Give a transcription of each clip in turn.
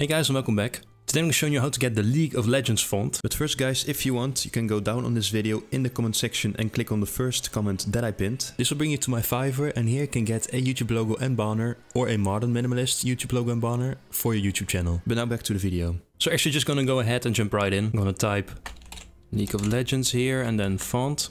Hey guys and welcome back. Today I'm going to show you how to get the League of Legends font. But first guys, if you want, you can go down on this video in the comment section and click on the first comment that I pinned. This will bring you to my Fiverr and here you can get a YouTube logo and banner or a modern minimalist YouTube logo and banner for your YouTube channel. But now back to the video. So actually just going to go ahead and jump right in. I'm going to type League of Legends here and then font.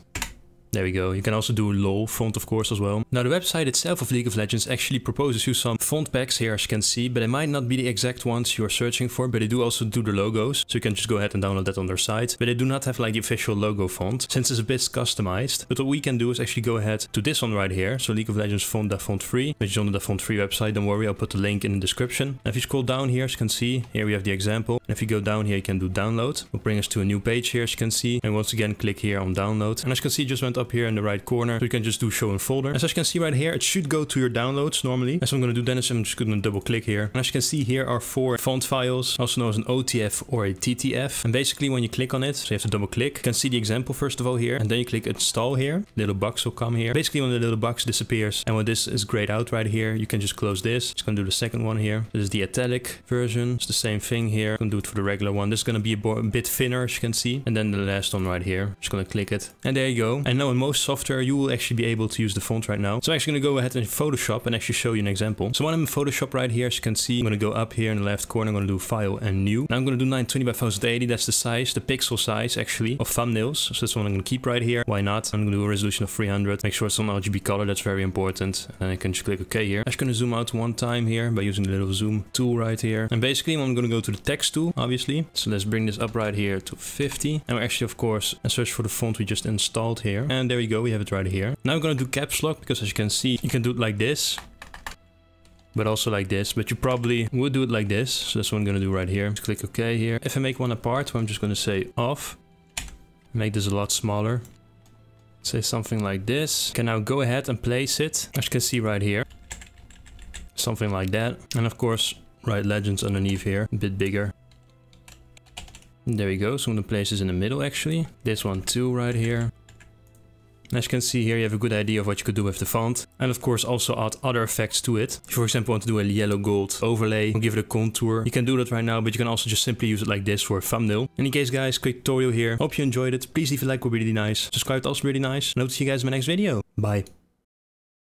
There we go. You can also do a LOL font of course as well. Now the website itself of League of Legends actually proposes you some font packs here as you can see, but they might not be the exact ones you are searching for, but they do also do the logos. So you can just go ahead and download that on their site. But they do not have like the official logo font since it's a bit customized. But what we can do is actually go ahead to this one right here. So League of Legends font da font free, which is on the font free website. Don't worry, I'll put the link in the description. And if you scroll down here, as you can see, here we have the example. And if you go down here, you can do download. Will bring us to a new page here as you can see. And once again, click here on download. And as you can see, it just went up here in the right corner. So you can just do show in folder. As you can see right here, it should go to your downloads normally. As I'm going to do then is I'm just going to double click here. And as you can see here are four font files, also known as an OTF or a TTF. And basically when you click on it, so you have to double click, you can see the example first of all here. And then you click install here. Little box will come here. Basically when the little box disappears and when this is grayed out right here, you can just close this. Just going to do the second one here. This is the italic version. It's the same thing here. I'm going to do it for the regular one. This is going to be a, a bit thinner as you can see. And then the last one right here. Just going to click it. And there you go. And now in most software, you will actually be able to use the font right now. So I'm actually going to go ahead in Photoshop and actually show you an example. So when I'm in Photoshop right here, as you can see, I'm going to go up here in the left corner. I'm going to do File and New. Now I'm going to do 920 by 1080. That's the size, the pixel size actually of thumbnails. So that's what I'm going to keep right here. Why not? I'm going to do a resolution of 300. Make sure it's on RGB color. That's very important. And I can just click OK here. I'm just going to zoom out one time here by using the little zoom tool right here. And basically I'm going to go to the text tool, obviously. So let's bring this up right here to 50. And we're actually, of course, and search for the font we just installed here. And there we go. We have it right here. Now I'm to do caps lock because as you can see, you can do it like this but also like this. But you probably would do it like this. So that's what I'm to do right here. Just click OK here. If I make one apart, I'm just to say off. Make this a lot smaller. Say something like this. Can now go ahead and place it. As you can see right here. Something like that. And of course, write legends underneath here. A bit bigger. And there we go. So I'm to place this in the middle actually. This one too right here. As you can see here, you have a good idea of what you could do with the font. And of course also add other effects to it. If you, for example, want to do a yellow gold overlay or give it a contour, you can do that right now, but you can also just simply use it like this for a thumbnail. In any case, guys, quick tutorial here. Hope you enjoyed it. Please leave a like, would be really nice. Subscribe, also really nice. And I'll see you guys in my next video. Bye.